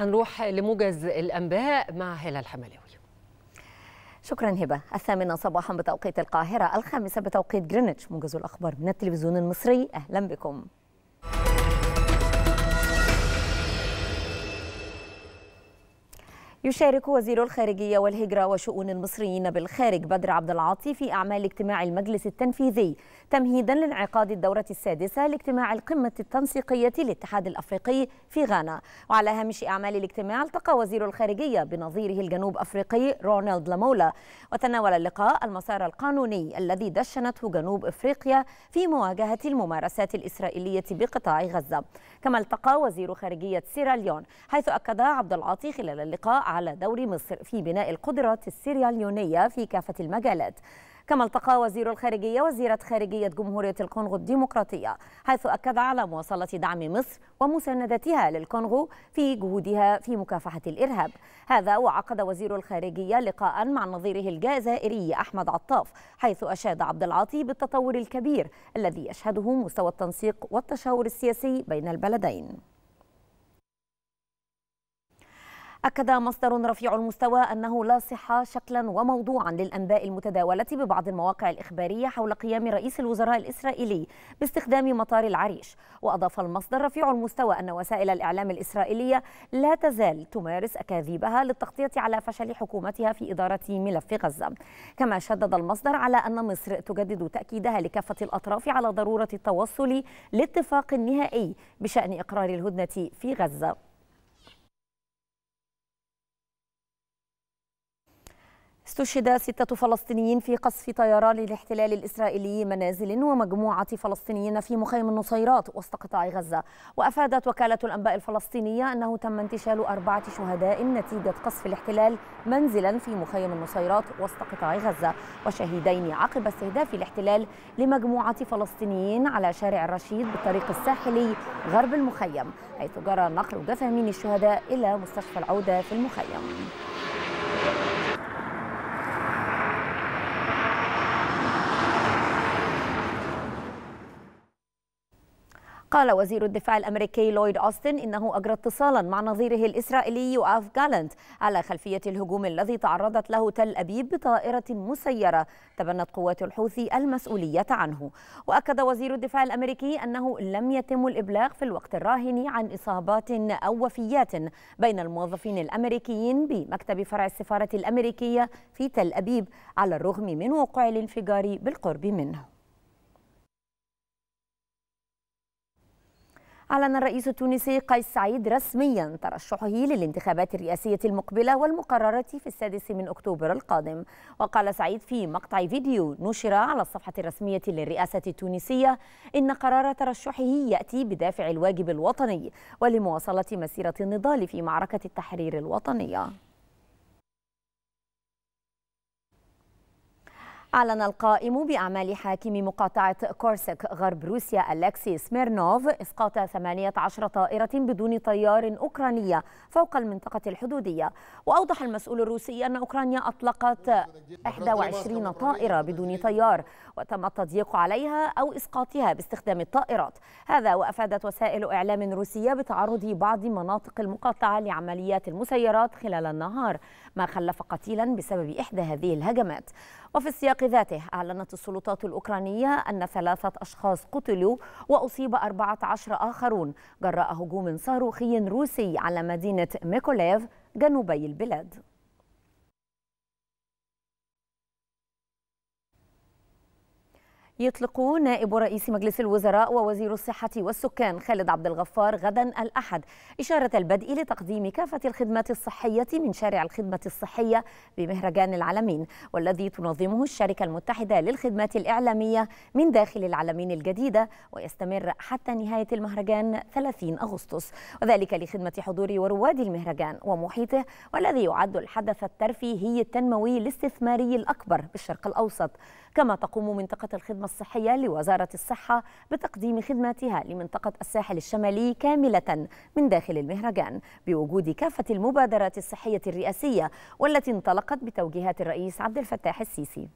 هنروح لموجز الأنباء مع هلال حملاوي. شكرا هبة. الثامنة صباحا بتوقيت القاهرة الخامسة بتوقيت جرينتش موجز الأخبار من التلفزيون المصري أهلا بكم. يشارك وزير الخارجية والهجرة وشؤون المصريين بالخارج بدر عبد العاطي في أعمال اجتماع المجلس التنفيذي تمهيدا لانعقاد الدورة السادسة لاجتماع القمة التنسيقية للاتحاد الأفريقي في غانا. وعلى هامش أعمال الاجتماع التقى وزير الخارجية بنظيره الجنوب أفريقي رونالد لامولا. وتناول اللقاء المسار القانوني الذي دشنته جنوب أفريقيا في مواجهة الممارسات الإسرائيلية بقطاع غزة. كما التقى وزير خارجية سيراليون حيث أكد عبد العاطي خلال اللقاء على دور مصر في بناء القدرات السيراليونية في كافة المجالات. كما التقى وزير الخارجية وزيرة خارجية جمهورية الكونغو الديمقراطية حيث أكد على مواصلة دعم مصر ومساندتها للكونغو في جهودها في مكافحة الإرهاب. هذا وعقد وزير الخارجية لقاء مع نظيره الجزائري أحمد عطاف حيث أشاد عبد العاطي بالتطور الكبير الذي يشهده مستوى التنسيق والتشاور السياسي بين البلدين. أكد مصدر رفيع المستوى أنه لا صحة شكلا وموضوعا للأنباء المتداولة ببعض المواقع الإخبارية حول قيام رئيس الوزراء الإسرائيلي باستخدام مطار العريش. وأضاف المصدر رفيع المستوى أن وسائل الإعلام الإسرائيلية لا تزال تمارس أكاذيبها للتغطية على فشل حكومتها في إدارة ملف غزة. كما شدد المصدر على أن مصر تجدد تأكيدها لكافة الأطراف على ضرورة التوصل لاتفاق نهائي بشأن إقرار الهدنة في غزة. استشهد ستة فلسطينيين في قصف طيران الاحتلال الإسرائيلي منازل ومجموعة فلسطينيين في مخيم النصيرات وسط قطاع غزة. وأفادت وكالة الأنباء الفلسطينية أنه تم انتشال أربعة شهداء نتيجة قصف الاحتلال منزلا في مخيم النصيرات وسط قطاع غزة. وشهيدين عقب استهداف الاحتلال لمجموعة فلسطينيين على شارع الرشيد بالطريق الساحلي غرب المخيم حيث جرى نقل جثامين الشهداء إلى مستشفى العودة في المخيم. قال وزير الدفاع الأمريكي لويد أوستن إنه أجرى اتصالا مع نظيره الإسرائيلي يوآف جالنت على خلفية الهجوم الذي تعرضت له تل أبيب بطائرة مسيرة تبنت قوات الحوثي المسؤولية عنه. وأكد وزير الدفاع الأمريكي أنه لم يتم الإبلاغ في الوقت الراهن عن إصابات أو وفيات بين الموظفين الأمريكيين بمكتب فرع السفارة الأمريكية في تل أبيب على الرغم من وقوع الانفجار بالقرب منه. أعلن الرئيس التونسي قيس سعيد رسميا ترشحه للانتخابات الرئاسية المقبلة والمقررة في السادس من أكتوبر القادم. وقال سعيد في مقطع فيديو نشر على الصفحة الرسمية للرئاسة التونسية إن قرار ترشحه يأتي بدافع الواجب الوطني ولمواصلة مسيرة النضال في معركة التحرير الوطنية. أعلن القائم بأعمال حاكم مقاطعة كورسك غرب روسيا ألكسي سميرنوف إسقاط 18 طائرة بدون طيار أوكرانية فوق المنطقة الحدودية. وأوضح المسؤول الروسي أن أوكرانيا أطلقت 21 طائرة بدون طيار وتم التضييق عليها أو إسقاطها باستخدام الطائرات. هذا وأفادت وسائل إعلام روسية بتعرض بعض مناطق المقاطعة لعمليات المسيرات خلال النهار ما خلف قتيلا بسبب إحدى هذه الهجمات. وفي السياق ذاته أعلنت السلطات الأوكرانية أن ثلاثة أشخاص قتلوا وأصيب 14 آخرون. جراء هجوم صاروخي روسي على مدينة ميكوليف جنوبي البلاد. يطلق نائب رئيس مجلس الوزراء ووزير الصحة والسكان خالد عبد الغفار غدا الأحد. إشارة البدء لتقديم كافة الخدمات الصحية من شارع الخدمة الصحية بمهرجان العالمين والذي تنظمه الشركة المتحدة للخدمات الإعلامية من داخل العالمين الجديدة ويستمر حتى نهاية المهرجان 30 أغسطس. وذلك لخدمة حضور ورواد المهرجان ومحيطه والذي يعد الحدث الترفيهي التنموي الاستثماري الأكبر بالشرق الأوسط. كما تقوم منطقة الخدمة الصحية لوزارة الصحة بتقديم خدماتها لمنطقة الساحل الشمالي كاملة من داخل المهرجان بوجود كافة المبادرات الصحية الرئاسية والتي انطلقت بتوجيهات الرئيس عبد الفتاح السيسي.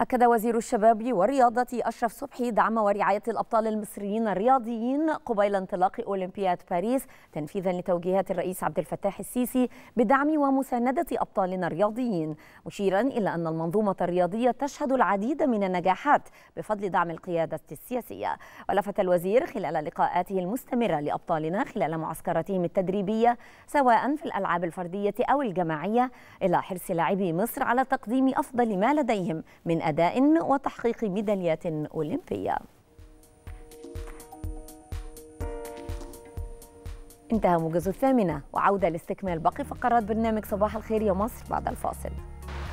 أكد وزير الشباب والرياضة أشرف صبحي دعم ورعاية الأبطال المصريين الرياضيين قبيل انطلاق أولمبياد باريس تنفيذا لتوجيهات الرئيس عبد الفتاح السيسي بدعم ومساندة أبطالنا الرياضيين. مشيرا إلى أن المنظومة الرياضية تشهد العديد من النجاحات بفضل دعم القيادة السياسية. ولفت الوزير خلال لقاءاته المستمرة لأبطالنا خلال معسكراتهم التدريبية سواء في الألعاب الفردية أو الجماعية إلى حرص لاعبي مصر على تقديم أفضل ما لديهم من أداء وتحقيق ميداليات أولمبية. انتهى موجز الثامنة وعودة لاستكمال باقي فقرات برنامج صباح الخير يا مصر بعد الفاصل.